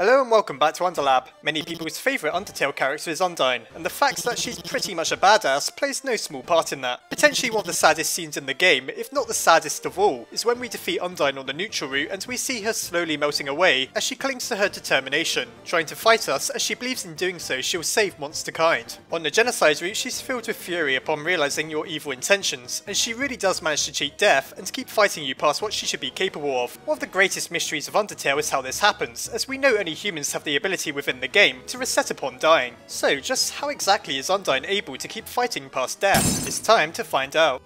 Hello and welcome back to Underlab. Many people's favourite Undertale character is Undyne, and the fact that she's pretty much a badass plays no small part in that. Potentially one of the saddest scenes in the game, if not the saddest of all, is when we defeat Undyne on the neutral route and we see her slowly melting away as she clings to her determination, trying to fight us as she believes in doing so she'll save monster kind. On the genocide route she's filled with fury upon realising your evil intentions, and she really does manage to cheat death and keep fighting you past what she should be capable of. One of the greatest mysteries of Undertale is how this happens, as we know only humans have the ability within the game to reset upon dying. So just how exactly is Undyne able to keep fighting past death? It's time to find out.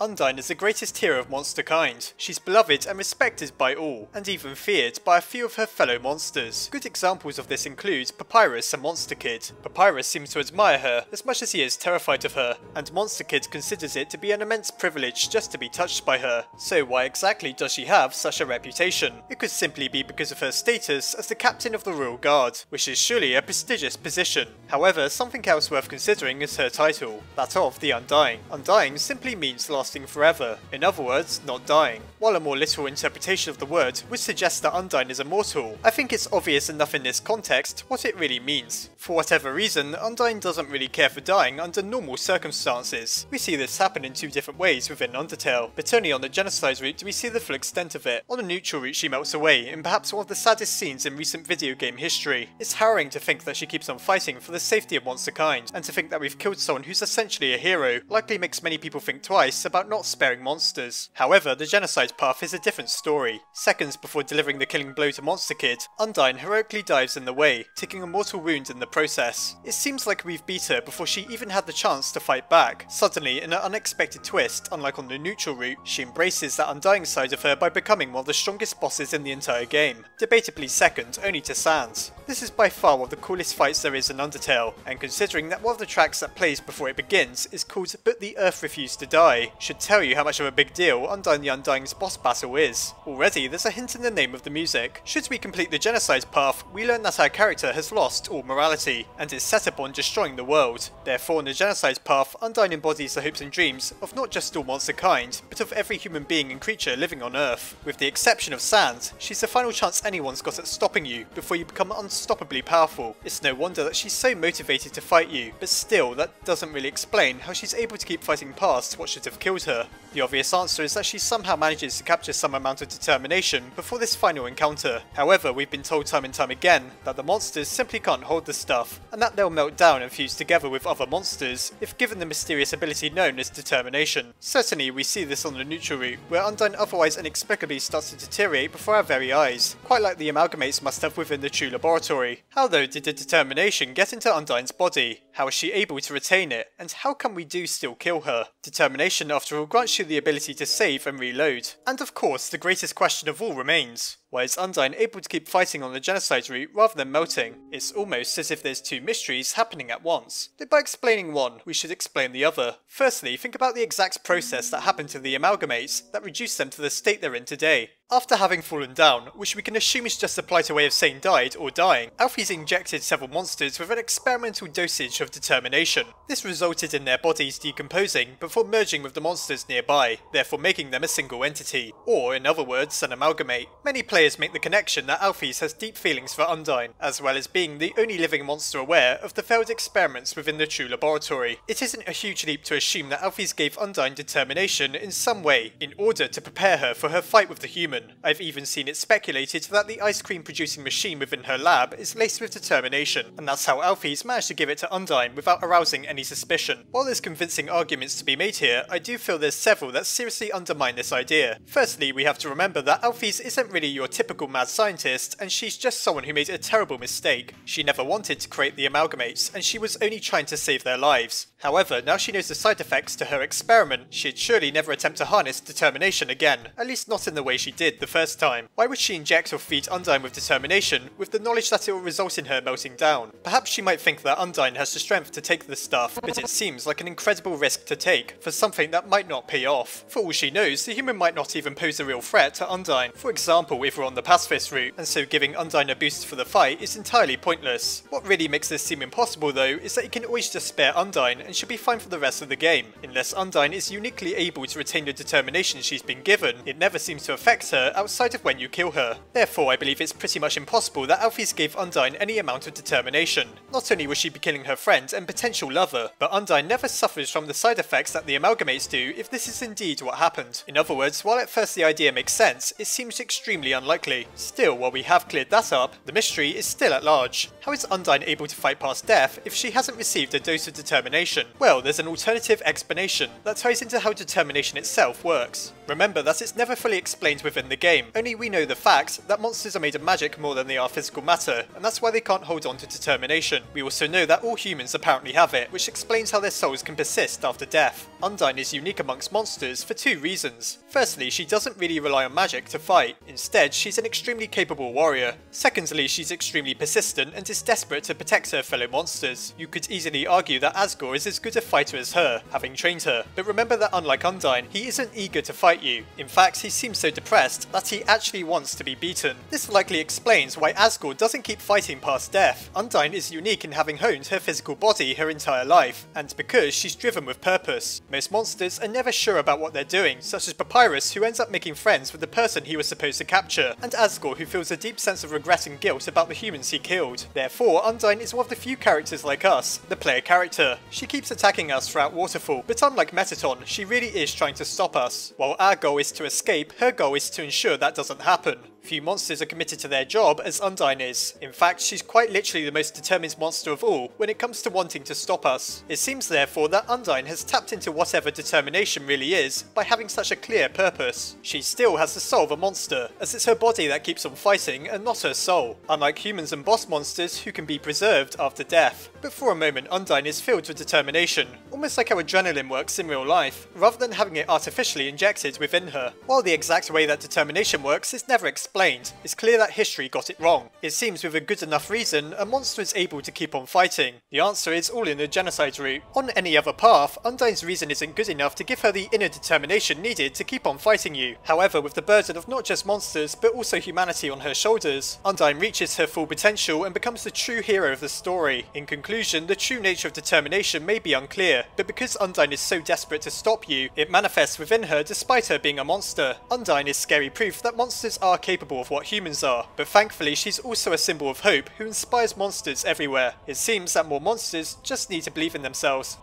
Undyne is the greatest hero of monster kind. She's beloved and respected by all, and even feared by a few of her fellow monsters. Good examples of this include Papyrus and Monster Kid. Papyrus seems to admire her as much as he is terrified of her, and Monster Kid considers it to be an immense privilege just to be touched by her. So why exactly does she have such a reputation? It could simply be because of her status as the captain of the Royal Guard, which is surely a prestigious position. However, something else worth considering is her title, that of the Undying. Undying simply means last lasting forever, in other words, not dying. While a more literal interpretation of the word would suggest that Undyne is immortal, I think it's obvious enough in this context what it really means. For whatever reason, Undyne doesn't really care for dying under normal circumstances. We see this happen in two different ways within Undertale, but only on the genocide route do we see the full extent of it. On the neutral route she melts away in perhaps one of the saddest scenes in recent video game history. It's harrowing to think that she keeps on fighting for the safety of monster kind, and to think that we've killed someone who's essentially a hero likely makes many people think twice about about not sparing monsters. However, the genocide path is a different story. Seconds before delivering the killing blow to Monster Kid, Undyne heroically dives in the way, taking a mortal wound in the process. It seems like we've beat her before she even had the chance to fight back. Suddenly, in an unexpected twist, unlike on the neutral route, she embraces that undying side of her by becoming one of the strongest bosses in the entire game, debatably second only to Sans. This is by far one of the coolest fights there is in Undertale, and considering that one of the tracks that plays before it begins is called But the Earth Refused to Die, should tell you how much of a big deal Undyne the Undying's boss battle is. Already, there's a hint in the name of the music. Should we complete the genocide path, we learn that our character has lost all morality, and is set upon destroying the world. Therefore, the genocide's path, Undyne embodies the hopes and dreams of not just all monster kind, but of every human being and creature living on Earth. With the exception of Sans, she's the final chance anyone's got at stopping you before you become unstoppably powerful. It's no wonder that she's so motivated to fight you, but still, that doesn't really explain how she's able to keep fighting past what should have killed her. The obvious answer is that she somehow manages to capture some amount of determination before this final encounter. However, we've been told time and time again that the monsters simply can't hold the stuff, and that they'll melt down and fuse together with other monsters if given the mysterious ability known as determination. Certainly, we see this on the neutral route, where Undyne otherwise inexplicably starts to deteriorate before our very eyes, quite like the amalgamates must have within the true laboratory. How though did the determination get into Undyne's body? How is she able to retain it? And how can we do still kill her? Determination after all grants you the ability to save and reload. And of course, the greatest question of all remains. Why is Undyne able to keep fighting on the genocide route rather than melting? It's almost as if there's two mysteries happening at once. But by explaining one, we should explain the other. Firstly, think about the exact process that happened to the amalgamates that reduced them to the state they're in today. After having fallen down, which we can assume is just a politer way of saying died or dying, Alphys injected several monsters with an experimental dosage of determination. This resulted in their bodies decomposing before merging with the monsters nearby, therefore making them a single entity, or in other words, an amalgamate. Many players players make the connection that Alphys has deep feelings for Undyne, as well as being the only living monster aware of the failed experiments within the true laboratory. It isn't a huge leap to assume that Alphys gave Undyne determination in some way, in order to prepare her for her fight with the human. I've even seen it speculated that the ice cream producing machine within her lab is laced with determination, and that's how Alphys managed to give it to Undyne without arousing any suspicion. While there's convincing arguments to be made here, I do feel there's several that seriously undermine this idea. Firstly, we have to remember that Alphys isn't really your typical mad scientist, and she's just someone who made a terrible mistake. She never wanted to create the amalgamates, and she was only trying to save their lives. However, now she knows the side effects to her experiment, she'd surely never attempt to harness determination again, at least not in the way she did the first time. Why would she inject or feed Undyne with determination, with the knowledge that it will result in her melting down? Perhaps she might think that Undyne has the strength to take the stuff, but it seems like an incredible risk to take for something that might not pay off. For all she knows, the human might not even pose a real threat to Undyne. For example, if we're on the pacifist route, and so giving Undyne a boost for the fight is entirely pointless. What really makes this seem impossible though, is that you can always just spare Undyne and she'll be fine for the rest of the game. Unless Undyne is uniquely able to retain the determination she's been given, it never seems to affect her outside of when you kill her. Therefore, I believe it's pretty much impossible that Alphys gave Undyne any amount of determination. Not only will she be killing her friend and potential lover, but Undyne never suffers from the side effects that the Amalgamates do if this is indeed what happened. In other words, while at first the idea makes sense, it seems extremely unlikely. Still, while we have cleared that up, the mystery is still at large. How is Undyne able to fight past death if she hasn't received a dose of determination? Well, there's an alternative explanation that ties into how determination itself works. Remember that it's never fully explained within the game, only we know the fact that monsters are made of magic more than they are physical matter, and that's why they can't hold on to determination. We also know that all humans apparently have it, which explains how their souls can persist after death. Undyne is unique amongst monsters for two reasons. Firstly, she doesn't really rely on magic to fight, instead she's an extremely capable warrior. Secondly, she's extremely persistent and is desperate to protect her fellow monsters. You could easily argue that Asgore is as good a fighter as her, having trained her, but remember that unlike Undyne, he isn't eager to fight you. In fact, he seems so depressed that he actually wants to be beaten. This likely explains why Asgore doesn't keep fighting past death. Undyne is unique in having honed her physical body her entire life, and because she's driven with purpose. Most monsters are never sure about what they're doing, such as Papyrus who ends up making friends with the person he was supposed to capture, and Asgore who feels a deep sense of regret and guilt about the humans he killed. Therefore, Undyne is one of the few characters like us, the player character. She keeps attacking us throughout Waterfall, but unlike Mettaton, she really is trying to stop us. While our goal is to escape, her goal is to ensure that doesn't happen. Few monsters are committed to their job as Undyne is. In fact, she's quite literally the most determined monster of all when it comes to wanting to stop us. It seems therefore that Undyne has tapped into whatever determination really is by having such a clear purpose. She still has to solve a monster, as it's her body that keeps on fighting and not her soul, unlike humans and boss monsters who can be preserved after death. But for a moment Undyne is filled with determination, almost like how adrenaline works in real life, rather than having it artificially injected within her. While the exact way that determination works is never explained, explained, it's clear that history got it wrong. It seems with a good enough reason, a monster is able to keep on fighting. The answer is all in the genocide route. On any other path, Undyne's reason isn't good enough to give her the inner determination needed to keep on fighting you. However, with the burden of not just monsters, but also humanity on her shoulders, Undyne reaches her full potential and becomes the true hero of the story. In conclusion, the true nature of determination may be unclear, but because Undyne is so desperate to stop you, it manifests within her despite her being a monster. Undyne is scary proof that monsters are capable capable of what humans are, but thankfully she's also a symbol of hope who inspires monsters everywhere. It seems that more monsters just need to believe in themselves.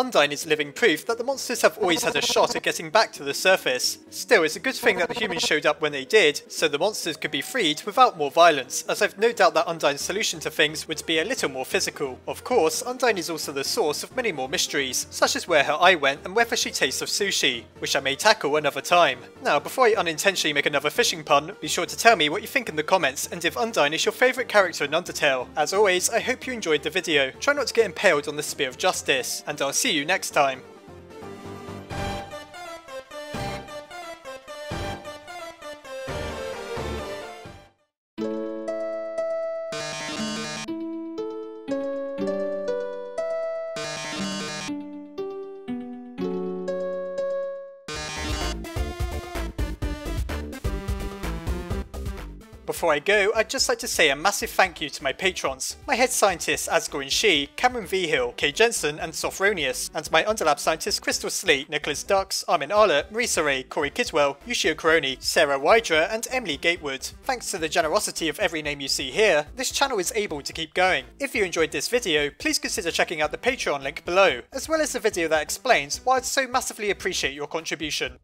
Undyne is living proof that the monsters have always had a shot at getting back to the surface. Still, it's a good thing that the humans showed up when they did, so the monsters could be freed without more violence, as I've no doubt that Undyne's solution to things would be a little more physical. Of course, Undyne is also the source of many more mysteries, such as where her eye went and whether she tastes of sushi, which I may tackle another time. Now, before I unintentionally make another fishing pun, be sure to tell me what you think in the comments and if Undyne is your favourite character in Undertale. As always, I hope you enjoyed the video. Try not to get impaled on the Spear of Justice, and I'll see you next time. Before I go, I'd just like to say a massive thank you to my patrons, my head scientists and She, Cameron Vigil, Kay Jensen and Sophronius, and my underlab scientists Crystal Sleet, Nicholas Dux, Armin Arlett, Marisa Ray, Corey Kidwell, Yushio Koroni, Sarah Wydra and Emily Gatewood. Thanks to the generosity of every name you see here, this channel is able to keep going. If you enjoyed this video, please consider checking out the Patreon link below, as well as the video that explains why I'd so massively appreciate your contribution.